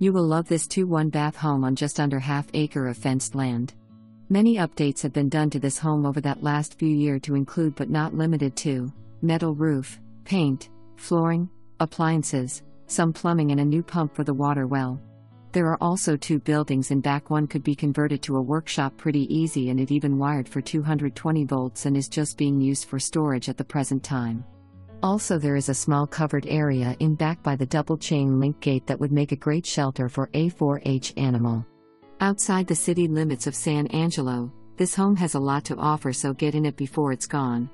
You will love this 2 1 bath home on just under half acre of fenced land. Many updates have been done to this home over that last few year to include but not limited to metal roof, paint, flooring, appliances, some plumbing and a new pump for the water well. There are also two buildings in back one could be converted to a workshop pretty easy and it even wired for 220 volts and is just being used for storage at the present time. Also, there is a small covered area in back by the double chain link gate that would make a great shelter for a 4 H animal. Outside the city limits of San Angelo, this home has a lot to offer, so get in it before it's gone.